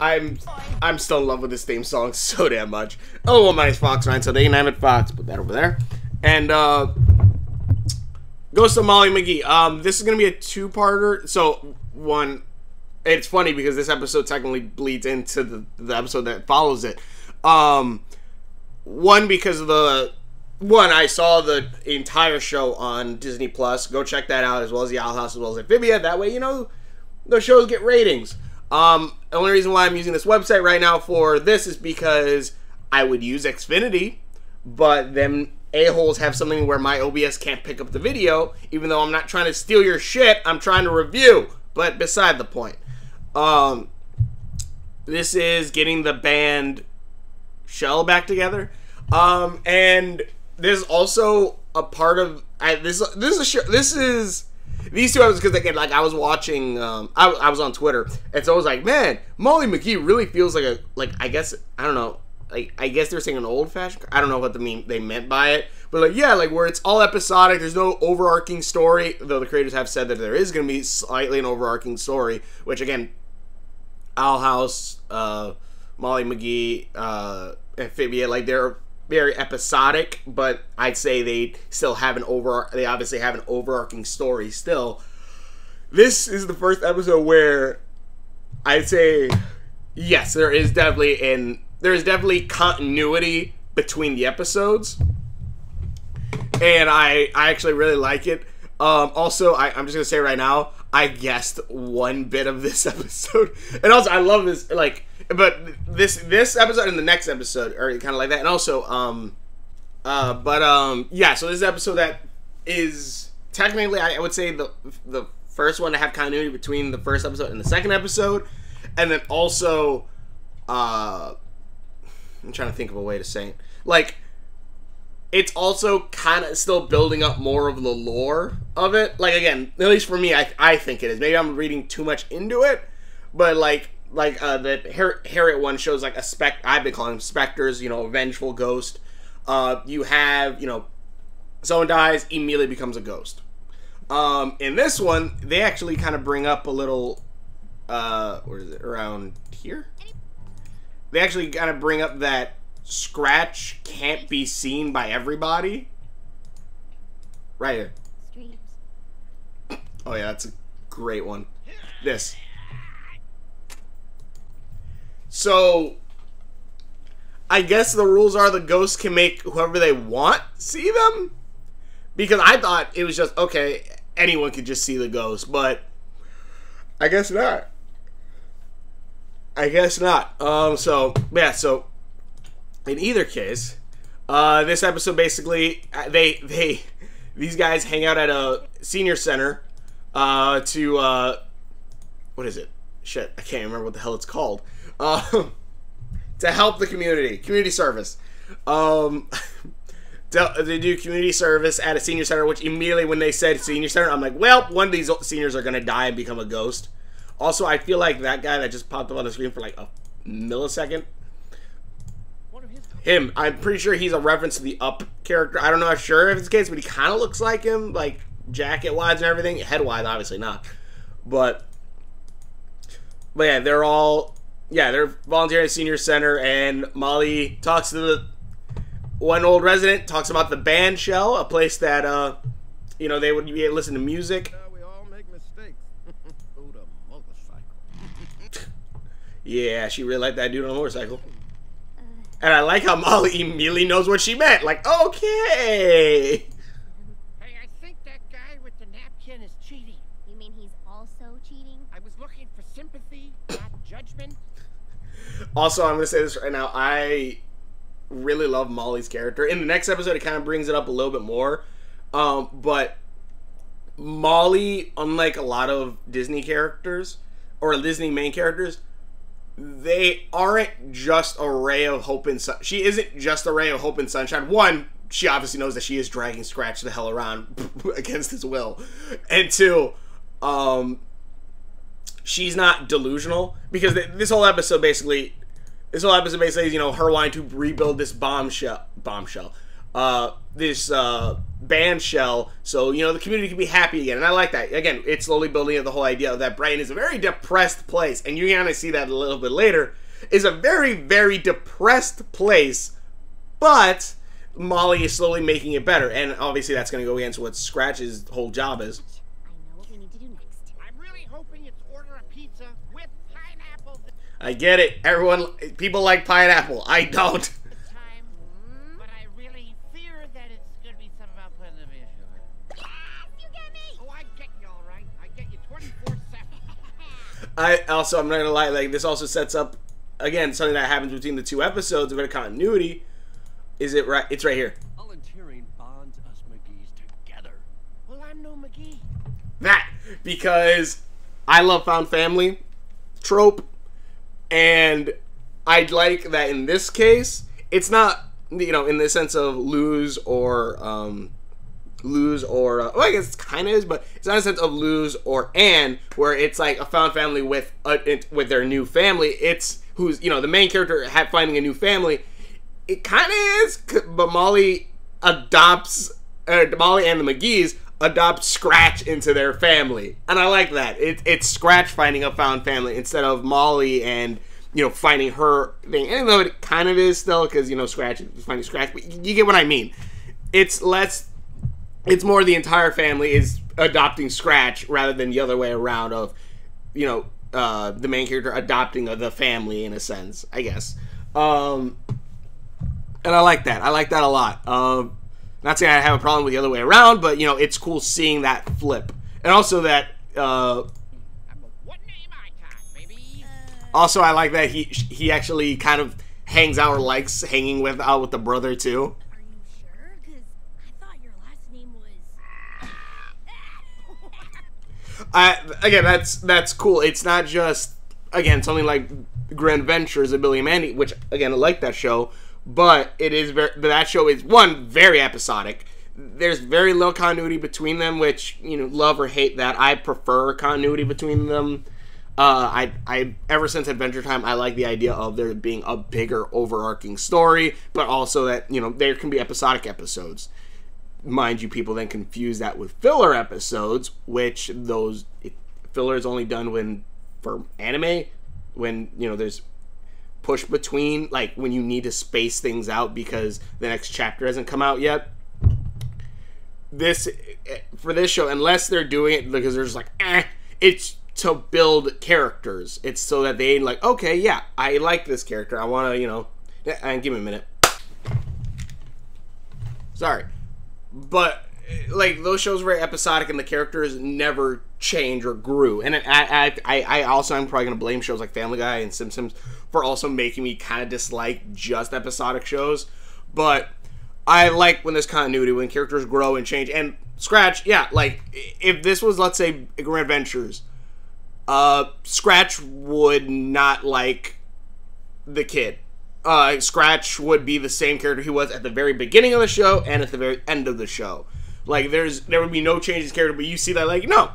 I'm I'm still in love with this theme song so damn much. Oh, well, my name's Fox Nine, so they name it Fox. Put that over there. And uh, Ghost of Molly McGee. Um, this is gonna be a two-parter. So one, it's funny because this episode technically bleeds into the, the episode that follows it. Um, one because of the one I saw the entire show on Disney Plus. Go check that out as well as the Owl House as well as Amphibia. That way, you know, the shows get ratings. Um, the only reason why I'm using this website right now for this is because I would use Xfinity, but them a-holes have something where my OBS can't pick up the video, even though I'm not trying to steal your shit, I'm trying to review. But beside the point. Um, this is getting the band Shell back together. Um, and there's also a part of I, this. This is this is these two episodes because again, like I was watching, um, I, I was on Twitter, and so I was like, man, Molly McGee really feels like a like I guess I don't know, like I guess they're saying an old fashioned. I don't know what the mean they meant by it, but like yeah, like where it's all episodic. There's no overarching story, though the creators have said that there is going to be slightly an overarching story, which again, Owl House, uh, Molly McGee, uh, Amphibia, like they're very episodic, but I'd say they still have an over. They obviously have an overarching story still. This is the first episode where I'd say yes, there is definitely in there is definitely continuity between the episodes, and I I actually really like it. Um, also, I, I'm just gonna say right now, I guessed one bit of this episode, and also I love this like but this this episode and the next episode are kind of like that, and also um, uh, but um, yeah. So this episode that is technically I would say the the first one to have continuity between the first episode and the second episode, and then also uh, I'm trying to think of a way to say it. Like it's also kind of still building up more of the lore of it. Like again, at least for me, I I think it is. Maybe I'm reading too much into it, but like like uh, the Har- Harriet one shows like a spec. I've been calling them specters. You know, a vengeful ghost. Uh, you have you know, someone dies, immediately becomes a ghost. Um, in this one, they actually kind of bring up a little. Uh, where is it? Around here. They actually kind of bring up that Scratch can't be seen by everybody. Right here. Oh yeah, that's a great one. This. So, I guess the rules are the ghosts can make whoever they want see them. Because I thought it was just okay, anyone could just see the ghost, but I guess not. I guess not. Um. So yeah. So in either case, uh, this episode basically uh, they they these guys hang out at a senior center uh, to uh, what is it? Shit, I can't remember what the hell it's called. Um, to help the community, community service. Um, they do community service at a senior center, which immediately when they said senior center, I'm like, well, one of these seniors are gonna die and become a ghost. Also, I feel like that guy that just popped up on the screen for like a millisecond. Him, I'm pretty sure he's a reference to the Up character. I don't know if sure if it's the case, but he kind of looks like him, like jacket wise and everything. Head wise, obviously not, but but yeah, they're all yeah, they're volunteering at senior center, and Molly talks to the one old resident, talks about the band shell, a place that uh, you know, they would be able to listen to music. We all make mistakes. Ooh, motorcycle. Yeah, she really liked that dude on a motorcycle. And I like how Molly immediately knows what she meant. Like, okay. Hey, I think that guy with the napkin is cheating. You mean he's also cheating? I was looking for sympathy, not judgment. Also, I'm gonna say this right now. I really love Molly's character. In the next episode, it kind of brings it up a little bit more. Um, but Molly, unlike a lot of Disney characters or Disney main characters, they aren't just a ray of hope and sun. She isn't just a ray of hope and sunshine. One, she obviously knows that she is dragging Scratch the hell around against his will, and two, um, she's not delusional because th- this whole episode basically, this whole episode basically is you know her wanting to rebuild this bombshell, bombshell, uh, this uh, band shell so you know the community can be happy again and i like that. Again it's slowly building up the whole idea that brighton is a very depressed place and you kind of see that a little bit later. Is a very very depressed place but molly is slowly making it better and obviously that's going to go against what scratch's whole job is i get it everyone people like pineapple i don't time, I really fear that it's gonna be something about putting the beer sugar. You get me? Oh, I get you all right. I get you 24 7. I also I'm not gonna lie, like this also sets up again something that happens between the two episodes of a continuity. Is it right? It's right here. Volunteering bonds us McGee's together. Well, I'm no McGee. That because I love found family trope, and I'd like that in this case. It's not you know in the sense of lose or um lose or uh, well, I guess it kind of is, but it's not in the sense of lose or and where it's like a found family with a, it, with their new family. It's who's you know the main character ha finding a new family. It kind of is, but Molly adopts uh, Molly and the McGee's adopt Scratch into their family, and I like that. It, it's Scratch finding a found family instead of Molly and you know finding her thing. Even though it kind of is still because you know Scratch is finding Scratch, but you get what I mean. It's less it's more the entire family is adopting Scratch rather than the other way around of, you know, uh, the main character adopting the family in a sense, I guess. Um, and I like that. I like that a lot. Um, not saying I have a problem with the other way around, but you know, it's cool seeing that flip, and also that. Uh, also, I like that he he actually kind of hangs out or likes hanging with out with the brother too. Are you sure? Because I thought your last name was. I again, that's that's cool. It's not just again something like Grim Adventures of Billy and Mandy, which again I like that show, but it is very that show is one very episodic. There's very little continuity between them, which you know love or hate that. I prefer continuity between them. Uh, I, I ever since Adventure Time, I like the idea of there being a bigger overarching story, but also that you know there can be episodic episodes mind you, people then confuse that with filler episodes, which those filler is only done when for anime, when you know there's push between, like when you need to space things out because the next chapter hasn't come out yet. This for this show, unless they're doing it because they're just like, eh, it's to build characters. It's so that they like, okay, yeah, I like this character. I want to, you know, and give me a minute. Sorry but eh, like those shows were episodic and the characters never change or grew and I, I, I, also i'm probably to blame shows like family guy and simpsons for also making me kind of dislike just episodic shows but i like when there's continuity when characters grow and change and scratch yeah like if this was let's say grim adventures uh scratch would not like the kid uh, Scratch would be the same character he was at the very beginning of the show and at the very end of the show. Like there's there would be no change in character, but you see that like no,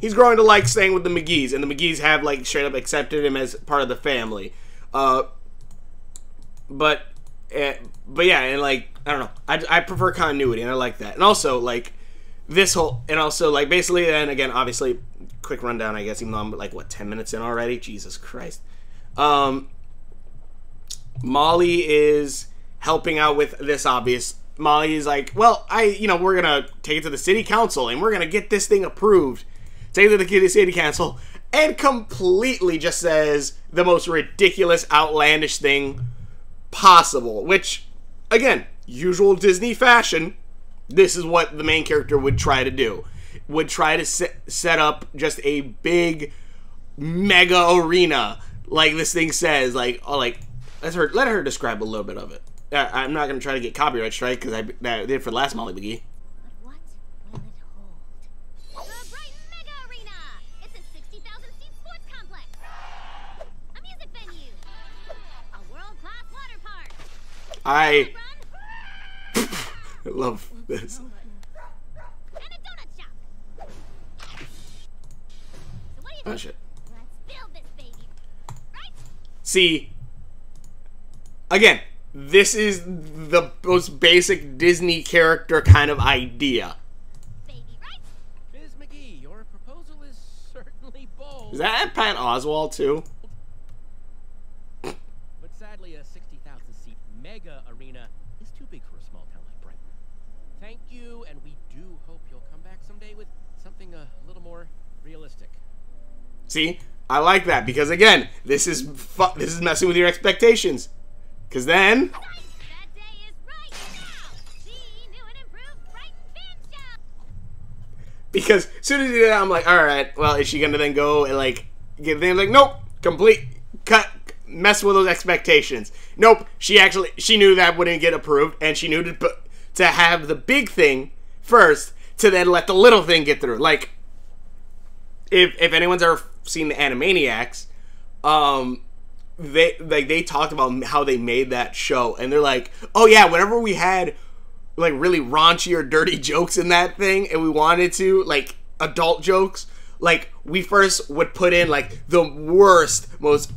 he's growing to like staying with the McGee's, and the McGee's have like straight up accepted him as part of the family. Uh, but uh, but yeah, and like I don't know, I, I prefer continuity, and I like that, and also like this whole and also like basically and again obviously quick rundown I guess even though I'm like what 10 minutes in already Jesus Christ um Molly is helping out with this obvious. Molly is like, well, I, you know, we're gonna take it to the city council and we're gonna get this thing approved. To the city council and completely just says the most ridiculous, outlandish thing possible. Which, again, usual Disney fashion. This is what the main character would try to do. Would try to set, set up just a big, mega arena, like this thing says, like, oh, like let her let her describe a little bit of it. Uh, I'm not gonna try to get copyright strike because I, I did for the last Molly McGee. I love this. And a donut shop! So what do you Oh shit. Let's build this baby! Right? See, again, this is the most basic Disney character kind of idea. Baby, right? Ms. McGee, your proposal is. Is that Pat Oswald too? But sadly, a 60,000 seat mega arena is too big for a small town like Brighton. Thank you, and we do hope you'll come back someday with something a little more realistic. See, I like that because again, this is fu- this is messing with your expectations. Because then, Right, that day is right now. The new and improved Brighton Band Shell. because as soon as you do that, I'm like, all right, well, is she gonna then go and like get them like, nope, complete cut, mess with those expectations. Nope, she actually she knew that wouldn't get approved, and she knew to put to have the big thing first to then let the little thing get through. Like, if if anyone's ever seen the Animaniacs, um, they like they talked about how they made that show, and they're like, oh yeah, whenever we had like really raunchy or dirty jokes in that thing and we wanted to like adult jokes like we first would put in like the worst most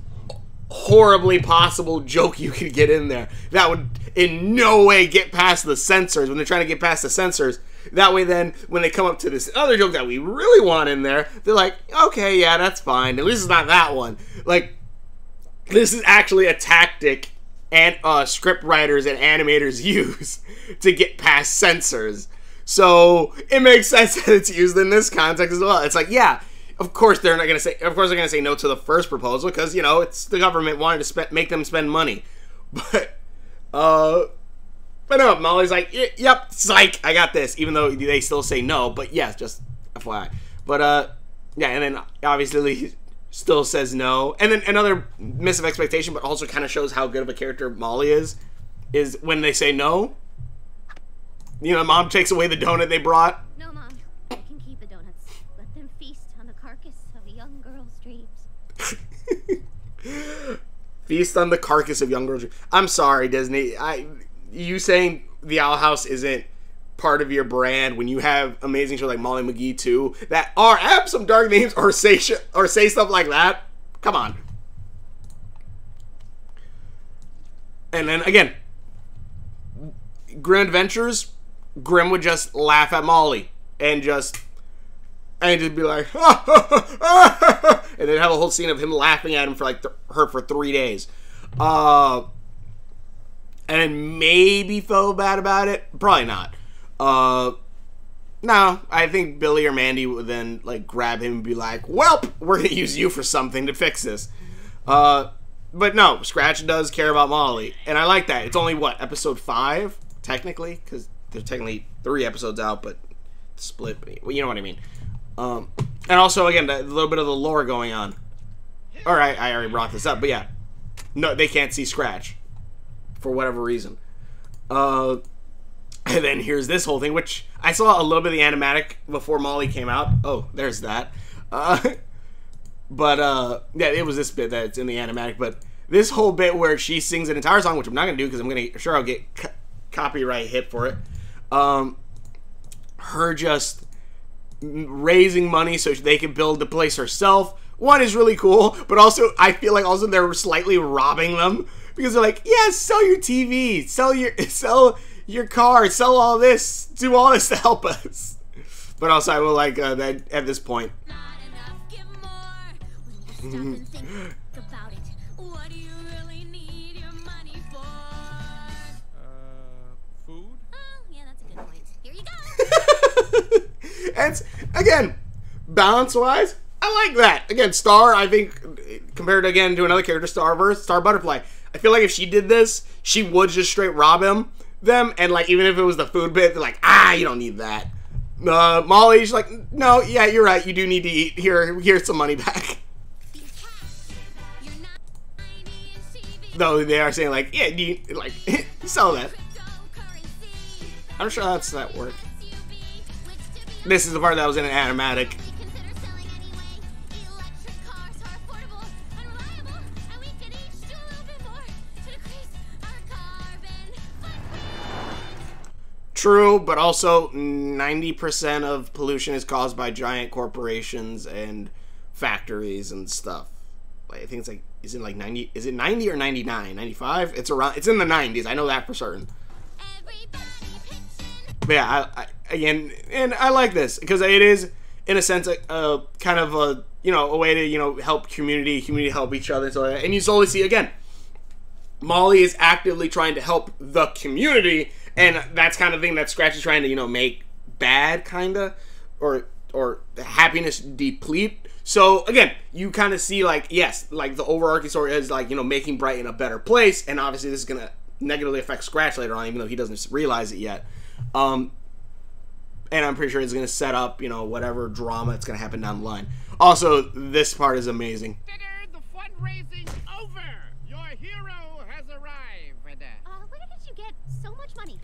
horribly possible joke you could get in there. That would in no way get past the censors. When they're trying to get past the censors that way then when they come up to this other joke that we really want in there they're like okay yeah that's fine at least it's not that one like this is actually a tactic and uh, script writers and animators use to get past censors. So it makes sense that it's used in this context as well. It's like, yeah, of course they're not gonna say. Of course they're gonna say no to the first proposal because you know it's the government wanted to spend, make them spend money. But, uh, but no, Molly's like, "Y- yep, psych, I got this. Even though they still say no, but yes, just FYI. But uh, yeah, and then obviously he still says no. And then another miss of expectation, but also kind of shows how good of a character Molly is, is when they say no. You know, mom takes away the donut they brought. No, Mom. I can keep the donuts. Let them feast on the carcass of a young girl's dreams. Feast on the carcass of young girls. I'm sorry, Disney. I you saying the Owl House isn't part of your brand when you have amazing shows like Molly McGee too that are have some dark names or say sh- or say stuff like that. Come on. And then again, Grim Adventures, Grim would just laugh at Molly and just and just be like, and then have a whole scene of him laughing at him for like th- her for three days, uh, and maybe feel bad about it. Probably not. Uh, no, I think Billy or Mandy would then like grab him and be like, "Welp, we're gonna use you for something to fix this." Uh, but no, Scratch does care about Molly, and I like that. It's only what episode five technically, because there's technically three episodes out, but split. Well, you know what I mean. Um, and also again, a little bit of the lore going on. All right, I already brought this up, but yeah, no, they can't see Scratch for whatever reason. Uh, and then here's this whole thing, which I saw a little bit of the animatic before Molly came out. Oh, there's that. Uh, but uh, yeah, it was this bit that's in the animatic. But this whole bit where she sings an entire song, which I'm not gonna do because I'm gonna sure I'll get co- copyright hit for it. Um, her just raising money so they can build the place herself. One is really cool, but also I feel like also they're slightly robbing them because they're like, yeah, sell your TV, sell your sell your car, sell all this, do all this to help us. But also I will like uh, that at this point. And again, balance wise, I like that. Again, Star, I think compared again to another character, Star vs, Star Butterfly. I feel like if she did this, she would just straight rob him them, and like even if it was the food bit, they're like, ah, you don't need that. Uh, Molly's like, no, yeah, you're right. You do need to eat. Here, here's some money back. Though they are saying like, yeah, do you, like sell that. I'm sure that's that work. This is the part that was in an animatic. True, but also 90% of pollution is caused by giant corporations and factories and stuff. I think it's like is it like 90 is it 90 or 99 95 it's around it's in the 90s i know that for certain. But yeah I, I again and i like this because it is in a sense a, a uh, kind of a you know a way to you know help community community help each other so and you slowly see again molly is actively trying to help the community and that's kind of thing that scratch is trying to you know make bad kind of or or happiness deplete. So again you kind of see like yes like the overarching story is like you know making brighton a better place and obviously this is gonna negatively affect scratch later on even though he doesn't realize it yet. Um and i'm pretty sure it's gonna set up you know whatever drama that's gonna happen down the line. Also this part is amazing. Consider the fundraising's over. Your hero has arrived. Uh, where did you get so much money?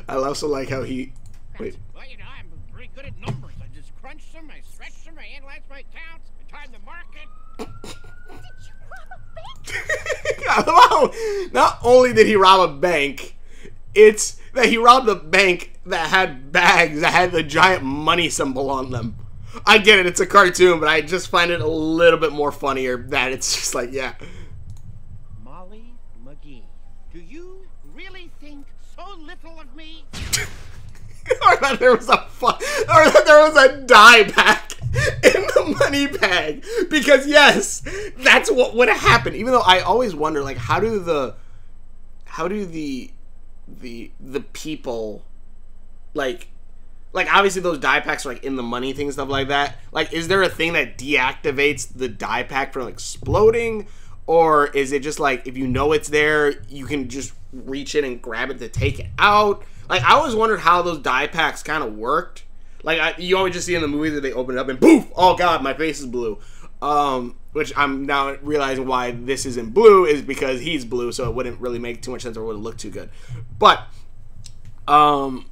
i also like how he wait Well, you know, I'm pretty good at numbers. I just crunch them, I stretch them, I analyze my accounts, I time the market. Did you rob a bank? I love how not only did he rob a bank, it's that he robbed a bank that had bags that had the giant money symbol on them. I get it, it's a cartoon, but I just find it a little bit more funnier that it's just like, yeah. Molly McGee, do you really think so little of me? or that there was a fu- or that there was a die pack in the money bag. Because yes that's what would have happened. Even though i always wonder like how do the how do the the the people like like obviously those die packs are like in the money thing stuff like that. Like is there a thing that deactivates the die pack from exploding or is it just like if you know it's there you can just reach in and grab it to take it out like i always wondered how those die packs kind of worked like I, you always just see in the movies that they open it up and poof oh god my face is blue um which i'm now realizing why this isn't blue is because he's blue so it wouldn't really make too much sense or wouldn't look too good but um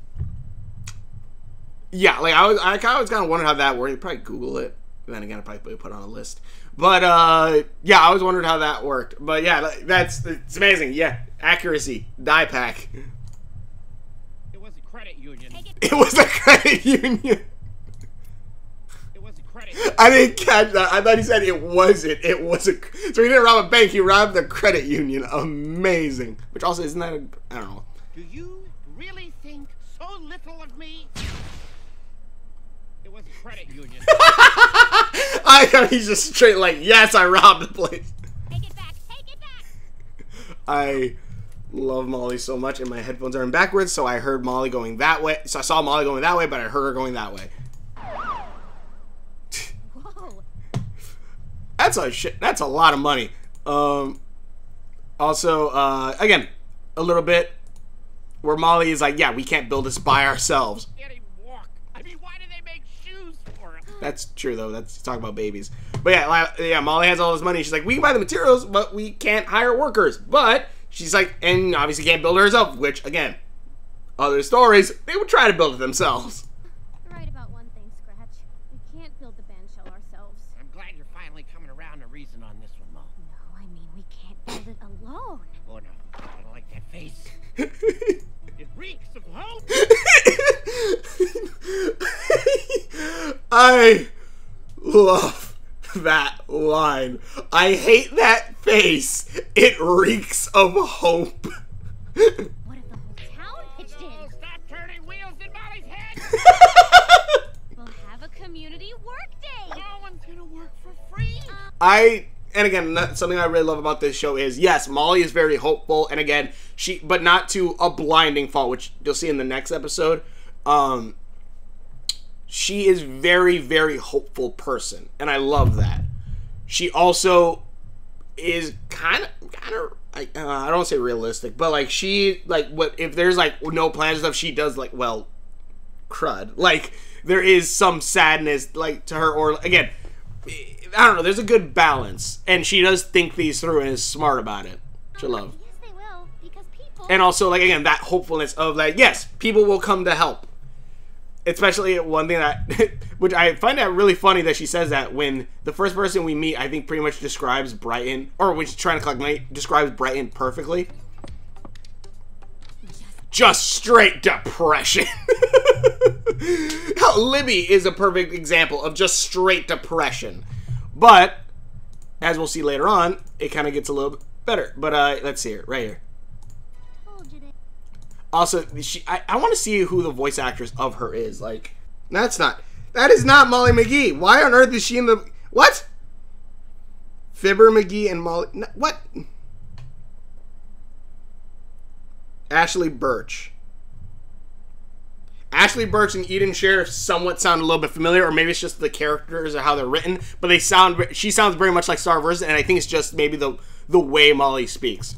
yeah, like I was, I of was kind of wondering how that worked. You probably Google it. Then again, I probably put it on a list. But uh, yeah, I was wondering how that worked. But yeah, that's it's amazing. Yeah, accuracy, die pack. It was a credit union. It. It was a credit union. It was a credit I didn't catch that. I thought he said it wasn't. It was a. So he didn't rob a bank. He robbed the credit union. Amazing. Which also isn't that? A, I don't know. Do you really think so little of me? It was a credit union. I thought he's just straight like, yes, I robbed the place. Take it back. Take it back. I love Molly so much, and my headphones are in backwards, so I heard Molly going that way. So I saw Molly going that way, but I heard her going that way. Whoa. That's a shit. That's a lot of money. Um. Also, uh, again, a little bit where Molly is like, yeah, we can't build this by ourselves. Can't even walk. I mean, why do they make shoes for him? That's true though. That's talking about babies. But yeah, yeah, Molly has all this money. She's like, we can buy the materials, but we can't hire workers. But she's like, and obviously can't build it herself. Which again, other stories they would try to build it themselves. You're right about one thing, Scratch. We can't build the band shell ourselves. I'm glad you're finally coming around to reason on this one, Mo. No, I mean we can't build it alone. Oh no, I don't like that face. It reeks of hope. I love that line. I hate that face. It reeks of hope. What if the whole town pitched in? stop turning wheels in Molly's head. We'll have a community work day. no one's gonna work for free. I and again something I really love about this show is yes, Molly is very hopeful, and again she, but not to a blinding fault, which you'll see in the next episode. Um, she is very very hopeful person, and I love that. She also is kind of kind of I, uh, I don't say realistic, but like she like what if there's like no plans and stuff, she does like well crud. Like there is some sadness like to her or again I don't know, there's a good balance and she does think these through and is smart about it. Which I love. Yes, they will, because people. And also like again that hopefulness of like yes, people will come to help. Especially one thing that which I find that really funny that she says that when the first person we meet I think pretty much describes Brighton or when she's trying to collect describes Brighton perfectly. Just straight depression. How Libby is a perfect example of just straight depression. But as we'll see later on, it kind of gets a little better. But uh, let's see here, right here. Also, she, I, I want to see who the voice actress of her is. Like, that's not, that is not Molly McGee. Why on earth is she in the, what? Fibber McGee and Molly, what? Ashly Burch. Ashly Burch and Eden Sheriff somewhat sound a little bit familiar, or maybe it's just the characters or how they're written. But they sound, she sounds very much like Star Wars, and I think it's just maybe the the way Molly speaks.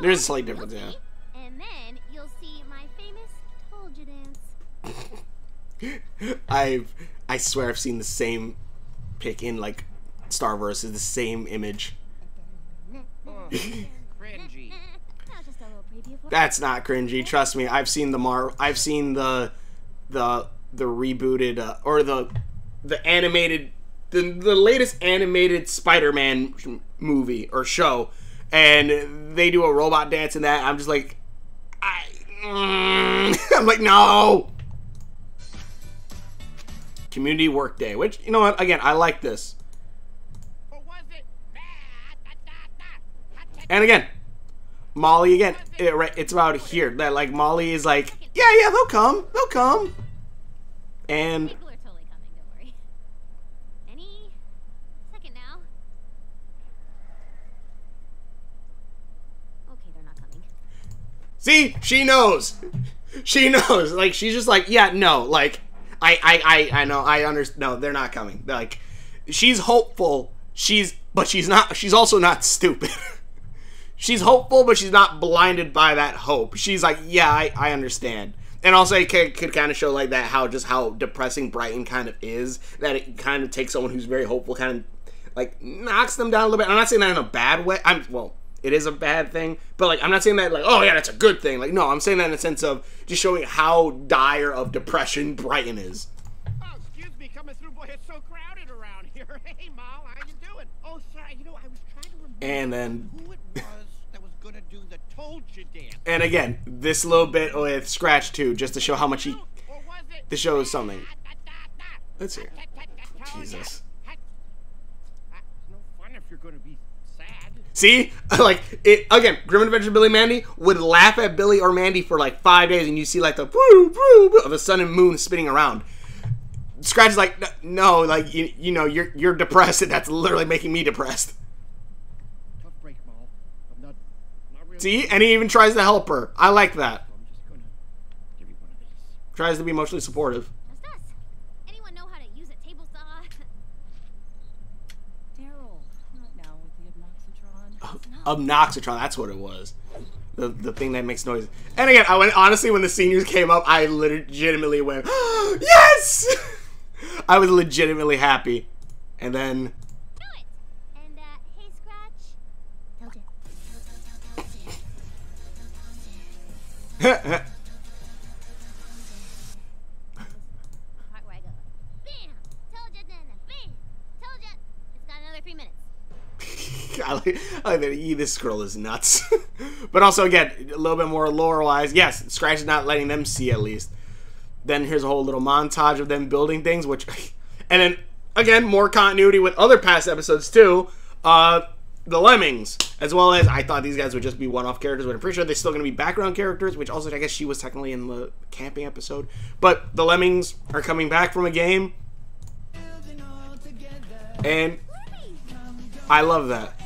There's a slight difference, yeah. And then you'll see my famous told you dance. I've I swear I've seen the same pick in like Star Wars, is the same image. Cringy. Now just a little preview That's not cringy. Trust me. I've seen the Mar. I've seen the the the rebooted uh, or the the animated the the latest animated Spider-Man sh- movie or show, and they do a robot dance in that. I'm just like, I. mm, I'm like no. Community work day, which you know what? Again, I like this. And again, Molly again. It, right, it's about here that like Molly is like, yeah, yeah, they'll come, they'll come, and People are totally coming, don't worry. Any second now. Okay, they're not coming. See, she knows, she knows. Like she's just like, yeah, no, like I, I, I, I know, I understand. No, they're not coming. Like she's hopeful. She's, but she's not. She's also not stupid. she's hopeful, but she's not blinded by that hope. She's like, yeah, I, I understand. And also, it could, could kind of show like that how just how depressing Brighton kind of is. That it kind of takes someone who's very hopeful, kind of like knocks them down a little bit. I'm not saying that in a bad way. I'm well, it is a bad thing, but like I'm not saying that like oh yeah, that's a good thing. Like no, I'm saying that in the sense of just showing how dire of depression Brighton is. Oh, excuse me, coming through. Boy, it's so crowded around here. Hey, Mal, how you doing? Oh, sorry. You know, I was trying to remember And then who it was that was gonna do the told you dance. and again, this little bit with Scratch too, just to show how much he Or was it? to show something. Da, da. Let's hear. Jesus. Ha- ha, It's no fun if you're gonna be sad. See, like it again. Grim Adventure Billy Mandy would laugh at Billy or Mandy for like five days, and you see like the woo, woo, woo of the sun and moon spinning around. Scratch is like, no, like you, you know, you're you're depressed, and that's literally making me depressed. Break, not, not really. See, and he even tries to help her. I like that. Tries to be emotionally supportive. Just us. Anyone know how to use a table saw? Daryl, not now with the obnoxitron. That's what it was. The, the thing that makes noise. And again, I went honestly when the seniors came up, I legitimately went, yes! I was legitimately happy. And then. And uh, hey, I like, I like that "Ee, this girl is nuts. but also again, a little bit more lore wise. Yes, Scratch is not letting them see at least. Then here's a whole little montage of them building things, which and then again, more continuity with other past episodes too. Uh the Lemmings, as well as I thought these guys would just be one-off characters, but I'm pretty sure they're still going to be background characters. Which also, I guess, she was technically in the camping episode. But the Lemmings are coming back from a game, and I love that.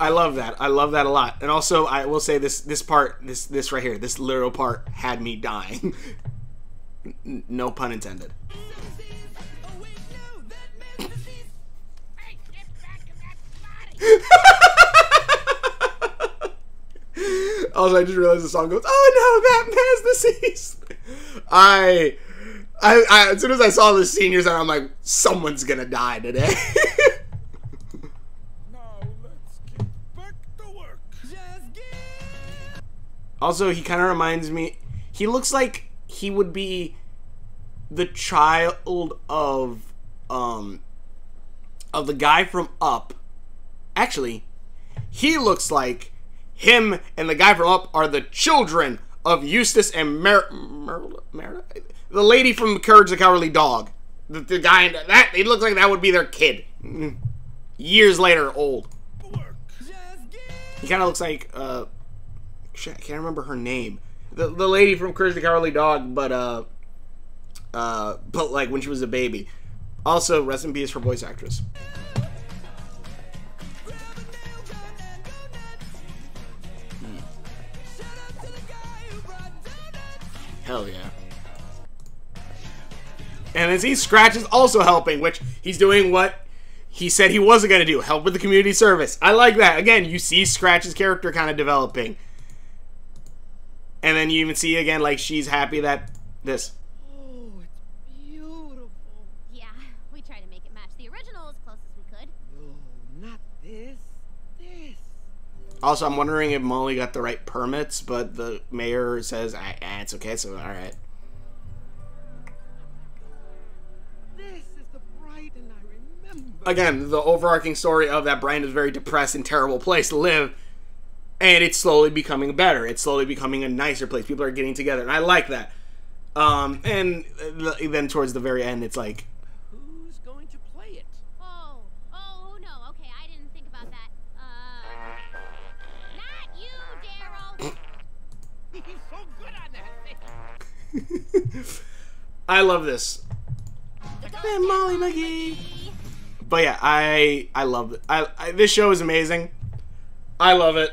I love that. I love that a lot. And also, I will say this: this part, this this right here, this literal part had me dying. No pun intended. Also, I just realized the song goes, "Oh no, that man's deceased." I, I, I, as soon as I saw the seniors, I'm like, someone's gonna die today. also, he kind of reminds me. He looks like he would be the child of, um, of the guy from Up. Actually, he looks like him and the guy from Up are the children of Eustace and Mer, Mer, Mer the lady from Courage the Cowardly Dog. The, the guy in that it looks like that would be their kid. Mm. Years later, old. He kind of looks like uh, shit, I can't remember her name. The the lady from Courage the Cowardly Dog, but uh, uh, but like when she was a baby. Also, rest in peace for voice actress. Hell yeah. And as he scratches, also helping, which he's doing what he said he wasn't going to do help with the community service. I like that. Again, you see Scratch's character kind of developing. And then you even see again, like, she's happy that this. Oh, it's beautiful. Yeah, we tried to make it match the original as close as we could. No, not this. This. Also, I'm wondering if Molly got the right permits, but the mayor says, ah, ah, it's okay, so alright. This is the Brighton I remember. Again, the overarching story of that Brian is a very depressed and terrible place to live, and it's slowly becoming better. It's slowly becoming a nicer place. People are getting together, and I like that. Um, and then towards the very end, it's like, Who's going to play it? Oh, oh no, okay, I didn't think about that. Uh, not you, Daryl. He's so good on that thing. I love this. And Molly McGee. But yeah, I I love it. I, I this show is amazing. I love it.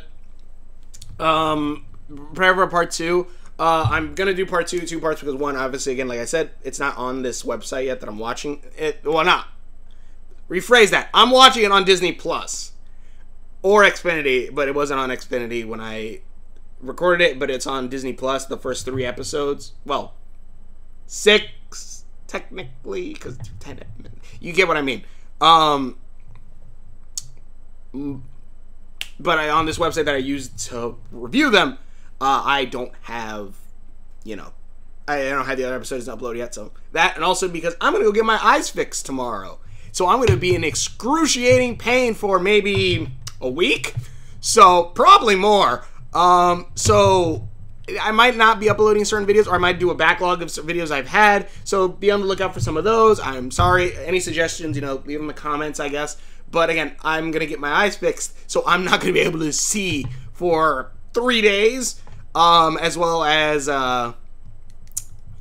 Um, prepare for part two. Uh, I'm gonna do part two, two parts because one, obviously, again, like I said, it's not on this website yet that I'm watching it. Well, not rephrase that. I'm watching it on Disney Plus or Xfinity, but it wasn't on Xfinity when I recorded it. But it's on Disney Plus. The first three episodes. Well, six technically because ten. You get what I mean. Um, but I, on this website that I use to review them, uh, I don't have, you know, I don't have the other episodes uploaded yet. So that, and also because I'm gonna go get my eyes fixed tomorrow, so I'm gonna be in excruciating pain for maybe a week, so probably more. Um, so I might not be uploading certain videos, or I might do a backlog of videos I've had. So be on the lookout for some of those. I'm sorry. Any suggestions, you know, leave them in the comments, I guess. But again, I'm gonna get my eyes fixed, so I'm not gonna be able to see for three days, um, as well as uh,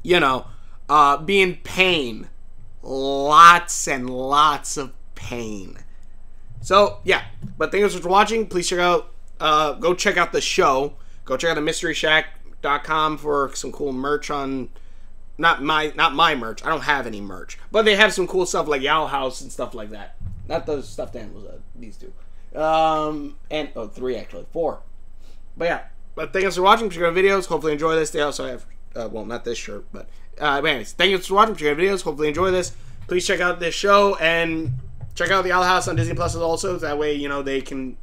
you know, uh, be in pain, lots and lots of pain. So yeah, but thank you for watching. Please check out, uh, go check out the show. Go check out the mysteryshack.com for some cool merch on not my not my merch. I don't have any merch, but they have some cool stuff like Yowl House and stuff like that. Not those stuffed animals. Uh, these two, um, and oh, three actually, four. But yeah, but thank you for watching. Check out videos. Hopefully enjoy this. They also have, uh, well, not this shirt, but uh, anyways, thank you for watching. Check out videos. Hopefully enjoy this. Please check out this show and check out the Owl House on Disney Plus also. That way, you know they can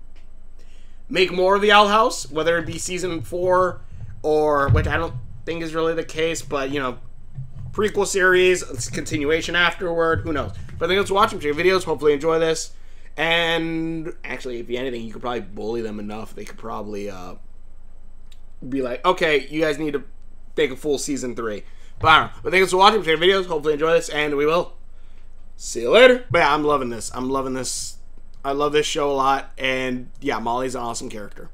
make more of the Owl House, whether it be season four or which I don't think is really the case, but you know, prequel series, continuation afterward, who knows. But thanks for watching, check your videos, hopefully enjoy this. And actually, if you anything, you could probably bully them enough, they could probably uh, be like, okay, you guys need to make a full season three. But I don't know. But thanks for watching, your videos, hopefully enjoy this, and we will see you later. But yeah, I'm loving this. I'm loving this. I love this show a lot, and yeah, Molly's an awesome character.